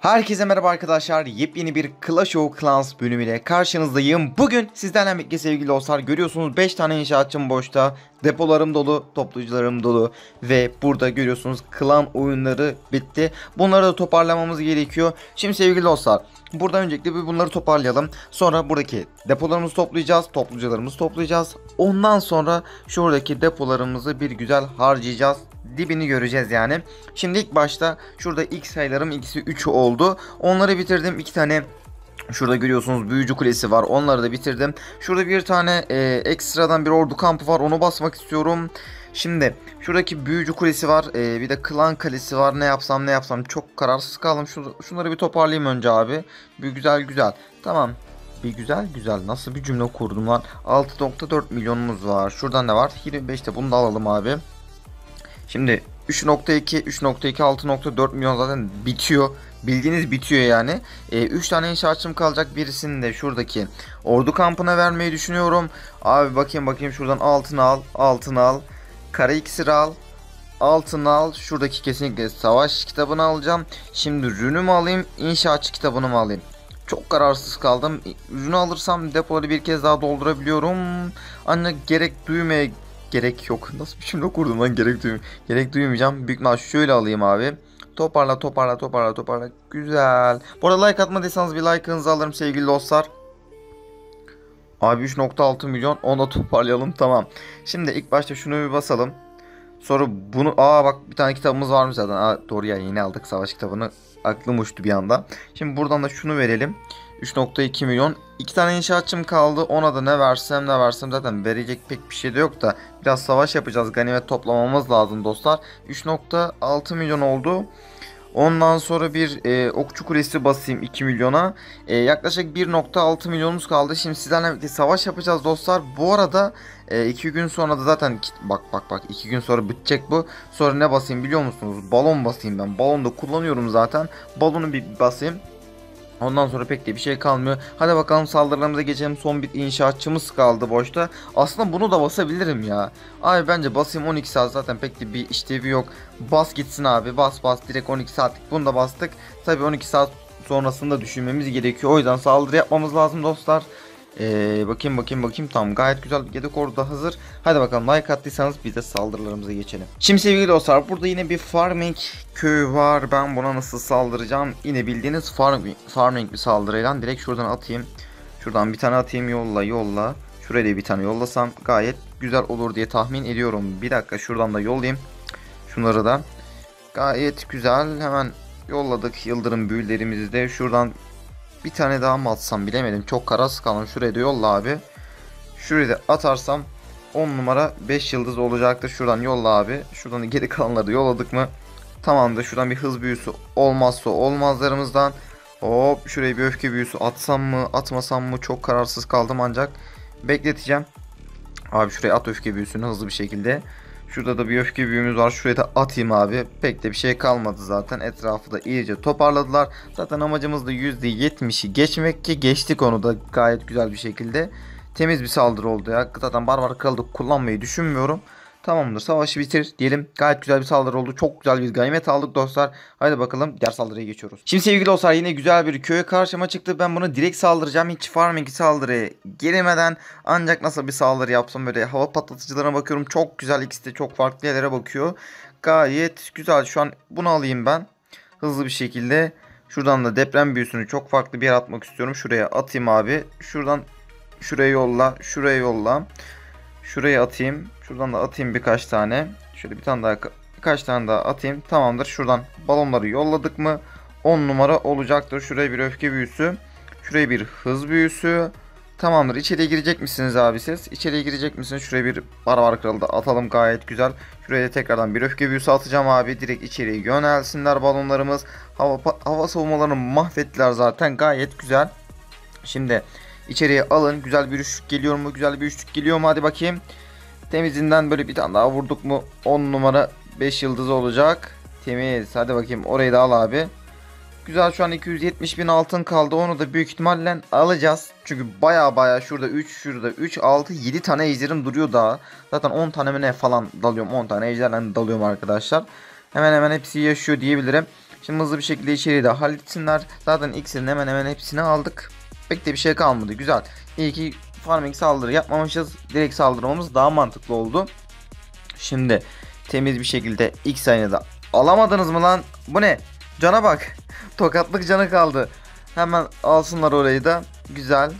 Herkese merhaba arkadaşlar. Yepyeni bir Clash of Clans bölümüyle karşınızdayım. Bugün sizlerle birlikte sevgili dostlar görüyorsunuz 5 tane inşaatçım boşta. Depolarım dolu, toplayıcılarım dolu ve burada görüyorsunuz klan oyunları bitti. Bunları da toparlamamız gerekiyor. Şimdi sevgili dostlar burada öncelikle bir bunları toparlayalım. Sonra buradaki depolarımızı toplayacağız, toplayıcılarımızı toplayacağız. Ondan sonra şuradaki depolarımızı bir güzel harcayacağız dibini göreceğiz yani. Şimdi ilk başta şurada ilk sayılarım ikisi 3 oldu. Onları bitirdim. 2 tane Şurada görüyorsunuz büyücü kulesi var. Onları da bitirdim. Şurada bir tane e, ekstradan bir ordu kampı var. Onu basmak istiyorum. Şimdi şuradaki büyücü kulesi var. E, bir de klan kalesi var. Ne yapsam ne yapsam çok kararsız kaldım. Şu, şunları bir toparlayayım önce abi. Bir güzel güzel. Tamam. Bir güzel güzel. Nasıl bir cümle kurdum lan. 6.4 milyonumuz var. Şuradan ne var? 25'te bunu da alalım abi. Şimdi 3.2, 3.2, 6.4 milyon zaten bitiyor. Bildiğiniz bitiyor yani. 3 e, tane inşaatçım kalacak. Birisini de şuradaki ordu kampına vermeyi düşünüyorum. Abi bakayım bakayım şuradan altın al. Altın al. Kara iksir al. Altın al. Şuradaki kesinlikle savaş kitabını alacağım. Şimdi rünümü alayım. İnşaatçı kitabını mı alayım? Çok kararsız kaldım. Ürünü alırsam depoları bir kez daha doldurabiliyorum. Ancak gerek duymaya gerek yok. Nasıl bir cümle kurdum lan gerek duyum gerek duymayacağım. Büyük mal şöyle alayım abi. Toparla toparla toparla toparla. Güzel. Bu arada like atmadıysanız bir like'ınızı alırım sevgili dostlar. Abi 3.6 milyon onu da toparlayalım tamam. Şimdi ilk başta şunu bir basalım. Sonra bunu aa bak bir tane kitabımız varmış zaten. Aa, doğru ya yeni aldık savaş kitabını. Aklım uçtu bir anda. Şimdi buradan da şunu verelim. 3.2 milyon. İki tane inşaatçım kaldı. Ona da ne versem ne versem zaten verecek pek bir şey de yok da. Biraz savaş yapacağız. Ganimet toplamamız lazım dostlar. 3.6 milyon oldu. Ondan sonra bir e, okçu kulesi basayım 2 milyona. E, yaklaşık 1.6 milyonumuz kaldı. Şimdi sizlerle birlikte savaş yapacağız dostlar. Bu arada 2 e, gün sonra da zaten bak bak bak 2 gün sonra bitecek bu. Sonra ne basayım biliyor musunuz? Balon basayım ben. Balon da kullanıyorum zaten. Balonu bir basayım. Ondan sonra pek de bir şey kalmıyor. Hadi bakalım saldırılarımıza geçelim. Son bir inşaatçımız kaldı boşta. Aslında bunu da basabilirim ya. Abi bence basayım 12 saat zaten pek de bir işlevi yok. Bas gitsin abi. Bas bas direkt 12 saatlik. Bunu da bastık. Tabi 12 saat sonrasında düşünmemiz gerekiyor. O yüzden saldırı yapmamız lazım dostlar. Ee, bakayım bakayım bakayım tamam gayet güzel yedek orada hazır. Hadi bakalım like attıysanız biz de saldırılarımıza geçelim. Şimdi sevgili dostlar burada yine bir farming köyü var. Ben buna nasıl saldıracağım? Yine bildiğiniz farming, farming bir saldırıyla direkt şuradan atayım. Şuradan bir tane atayım yolla yolla. Şuraya da bir tane yollasam gayet güzel olur diye tahmin ediyorum. Bir dakika şuradan da yollayayım. Şunları da. Gayet güzel hemen yolladık yıldırım büyülerimizi de. Şuradan bir tane daha mı atsam bilemedim. Çok kararsız kaldım. Şuraya da yolla abi. Şuraya da atarsam 10 numara 5 yıldız olacaktır. Şuradan yolla abi. Şuradan geri kalanları da yolladık mı? Tamamdır. Şuradan bir hız büyüsü olmazsa olmazlarımızdan. Hop şuraya bir öfke büyüsü atsam mı atmasam mı çok kararsız kaldım ancak bekleteceğim. Abi şuraya at öfke büyüsünü hızlı bir şekilde. Şurada da bir öfke büyümüz var. Şuraya da atayım abi. Pek de bir şey kalmadı zaten. Etrafı da iyice toparladılar. Zaten amacımız da %70'i geçmek ki geçtik onu da gayet güzel bir şekilde. Temiz bir saldırı oldu ya. Zaten barbar kralı kullanmayı düşünmüyorum. Tamamdır savaşı bitir diyelim. Gayet güzel bir saldırı oldu. Çok güzel bir ganimet aldık dostlar. Haydi bakalım diğer saldırıya geçiyoruz. Şimdi sevgili dostlar yine güzel bir köye karşıma çıktı. Ben bunu direkt saldıracağım. Hiç farming saldırı girmeden ancak nasıl bir saldırı yapsam böyle hava patlatıcılarına bakıyorum. Çok güzel ikisi de çok farklı yerlere bakıyor. Gayet güzel. Şu an bunu alayım ben. Hızlı bir şekilde. Şuradan da deprem büyüsünü çok farklı bir yer atmak istiyorum. Şuraya atayım abi. Şuradan şuraya yolla. Şuraya yolla. Şuraya atayım. Şuradan da atayım birkaç tane. Şöyle bir tane daha birkaç tane daha atayım. Tamamdır. Şuradan balonları yolladık mı 10 numara olacaktır. Şuraya bir öfke büyüsü. Şuraya bir hız büyüsü. Tamamdır. İçeriye girecek misiniz abi siz? İçeriye girecek misiniz? Şuraya bir barbar kralı da atalım gayet güzel. Şuraya da tekrardan bir öfke büyüsü atacağım abi. Direkt içeriye yönelsinler balonlarımız. Hava, hava savunmalarını mahvettiler zaten. Gayet güzel. Şimdi içeriye alın. Güzel bir üçlük geliyor mu? Güzel bir üçlük geliyor mu? Hadi bakayım. Temizinden böyle bir tane daha vurduk mu 10 numara 5 yıldız olacak. Temiz. Hadi bakayım orayı da al abi. Güzel şu an 270 bin altın kaldı. Onu da büyük ihtimalle alacağız. Çünkü baya baya şurada 3 şurada 3 6 7 tane ejderim duruyor daha. Zaten 10 tane mi ne falan dalıyorum. 10 tane ejderle dalıyorum arkadaşlar. Hemen hemen hepsi yaşıyor diyebilirim. Şimdi hızlı bir şekilde içeriği de halletsinler. Zaten iksirin hemen hemen hepsini aldık. Pek de bir şey kalmadı. Güzel. İyi ki farming saldırı yapmamışız. Direkt saldırmamız daha mantıklı oldu. Şimdi temiz bir şekilde X ayını da alamadınız mı lan? Bu ne? Cana bak. Tokatlık canı kaldı. Hemen alsınlar orayı da. Güzel.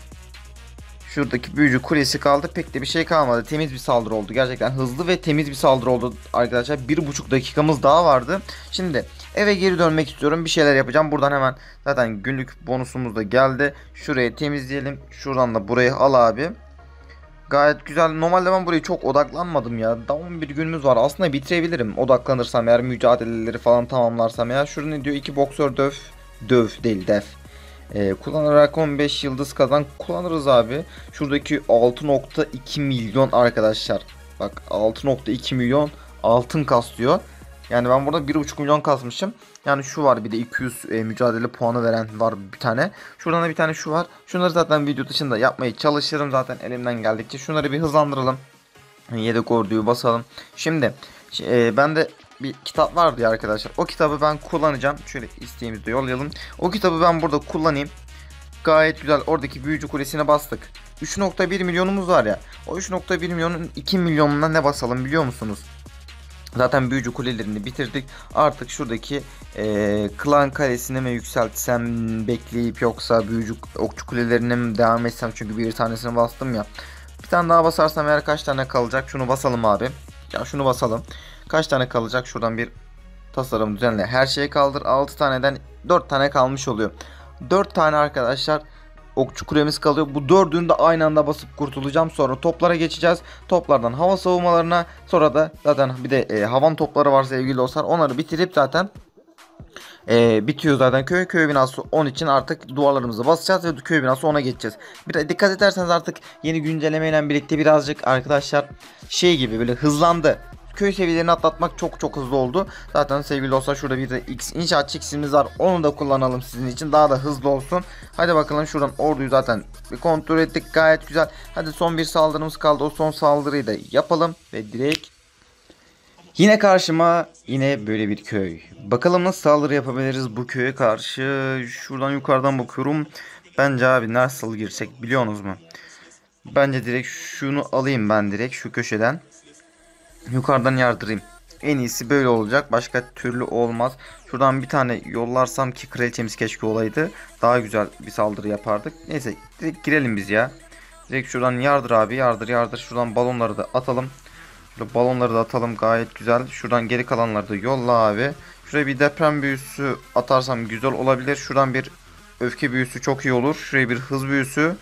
Şuradaki büyücü kulesi kaldı. Pek de bir şey kalmadı. Temiz bir saldırı oldu. Gerçekten hızlı ve temiz bir saldırı oldu arkadaşlar. Bir buçuk dakikamız daha vardı. Şimdi eve geri dönmek istiyorum. Bir şeyler yapacağım. Buradan hemen zaten günlük bonusumuz da geldi. Şurayı temizleyelim. Şuradan da burayı al abi. Gayet güzel. Normalde ben burayı çok odaklanmadım ya. Daha 11 günümüz var. Aslında bitirebilirim. Odaklanırsam eğer mücadeleleri falan tamamlarsam ya. Şurada ne diyor? İki boksör döv. Döv değil def. Ee, kullanarak 15 yıldız kazan kullanırız abi. Şuradaki 6.2 milyon arkadaşlar. Bak 6.2 milyon altın kaslıyor. Yani ben burada 1.5 milyon kasmışım. Yani şu var bir de 200 e, mücadele puanı veren var bir tane. Şuradan da bir tane şu var. Şunları zaten video dışında yapmaya çalışırım zaten elimden geldikçe. Şunları bir hızlandıralım. Yedek orduyu basalım. Şimdi e, bende bir kitap vardı ya arkadaşlar. O kitabı ben kullanacağım. Şöyle isteğimizi yollayalım. O kitabı ben burada kullanayım. Gayet güzel. Oradaki büyücü kulesine bastık. 3.1 milyonumuz var ya. O 3.1 milyonun 2 milyonuna ne basalım biliyor musunuz? Zaten büyücü kulelerini bitirdik. Artık şuradaki eee, klan kalesine mi yükseltsem bekleyip yoksa büyücü okçu kulelerine mi devam etsem çünkü bir tanesini bastım ya. Bir tane daha basarsam eğer kaç tane kalacak? Şunu basalım abi. Ya şunu basalım. Kaç tane kalacak? Şuradan bir tasarım düzenle. Her şeyi kaldır. 6 taneden 4 tane kalmış oluyor. 4 tane arkadaşlar okçu kulemiz kalıyor. Bu dördünü de aynı anda basıp kurtulacağım. Sonra toplara geçeceğiz. Toplardan hava savunmalarına sonra da zaten bir de e, havan topları var sevgili dostlar. Onları bitirip zaten e, bitiyor zaten köy. Köy binası 10 için artık duvarlarımızı basacağız ve köy binası 10'a geçeceğiz. Bir de dikkat ederseniz artık yeni güncellemeyle birlikte birazcık arkadaşlar şey gibi böyle hızlandı. Köy seviyelerini atlatmak çok çok hızlı oldu. Zaten sevgili dostlar şurada bir de X inşaat X'imiz var. Onu da kullanalım sizin için. Daha da hızlı olsun. Hadi bakalım şuradan orduyu zaten bir kontrol ettik. Gayet güzel. Hadi son bir saldırımız kaldı. O son saldırıyı da yapalım. Ve direkt Yine karşıma yine böyle bir köy. Bakalım nasıl saldırı yapabiliriz bu köye karşı. Şuradan yukarıdan bakıyorum. Bence abi nasıl girsek biliyorsunuz mu? Bence direkt şunu alayım ben direkt şu köşeden. Yukarıdan yardırayım. En iyisi böyle olacak. Başka türlü olmaz. Şuradan bir tane yollarsam ki kraliçemiz keşke olaydı. Daha güzel bir saldırı yapardık. Neyse direkt girelim biz ya. Direkt şuradan yardır abi yardır yardır. Şuradan balonları da atalım. Şöyle balonları da atalım gayet güzel. Şuradan geri kalanları da yolla abi. Şuraya bir deprem büyüsü atarsam güzel olabilir. Şuradan bir öfke büyüsü çok iyi olur. Şuraya bir hız büyüsü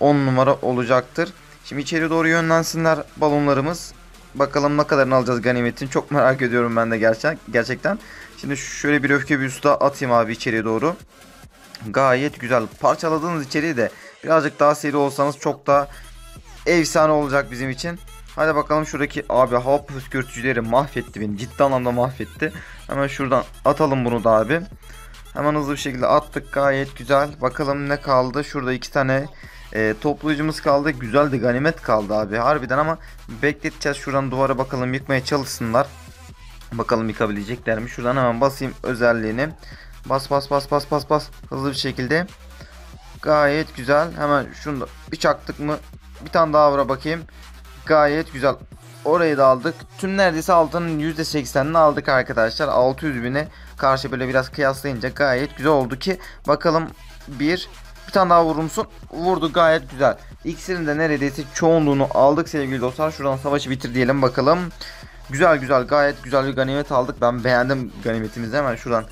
10 numara olacaktır. Şimdi içeri doğru yönlensinler balonlarımız. Bakalım ne kadarını alacağız ganimetin. Çok merak ediyorum ben de gerçek, gerçekten. Şimdi şöyle bir öfke büyüsü daha atayım abi içeriye doğru. Gayet güzel. Parçaladığınız içeriği de birazcık daha seri olsanız çok daha efsane olacak bizim için. Hadi bakalım şuradaki abi hava püskürtücüleri mahvetti beni. Ciddi anlamda mahvetti. Hemen şuradan atalım bunu da abi. Hemen hızlı bir şekilde attık gayet güzel. Bakalım ne kaldı? Şurada iki tane e, toplayıcımız kaldı. Güzel de ganimet kaldı abi harbiden ama bekleteceğiz. Şuradan duvara bakalım yıkmaya çalışsınlar. Bakalım yıkabilecekler mi? Şuradan hemen basayım özelliğini. Bas bas bas bas bas bas. Hızlı bir şekilde. Gayet güzel. Hemen şunu da bir çaktık mı? Bir tane daha vura bakayım. Gayet güzel. Orayı da aldık. Tüm neredeyse altının %80'ini aldık arkadaşlar. 600 bine karşı böyle biraz kıyaslayınca gayet güzel oldu ki bakalım bir bir tane daha vurur musun? Vurdu gayet güzel. İkisinin de neredeyse çoğunluğunu aldık sevgili dostlar. Şuradan savaşı bitir diyelim bakalım. Güzel güzel gayet güzel bir ganimet aldık. Ben beğendim ganimetimizi hemen şuradan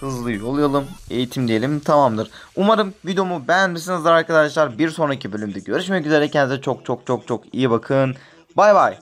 hızlı yollayalım. Eğitim diyelim tamamdır. Umarım videomu beğenmişsinizdir arkadaşlar. Bir sonraki bölümde görüşmek üzere. Kendinize çok çok çok çok iyi bakın. Bay bay.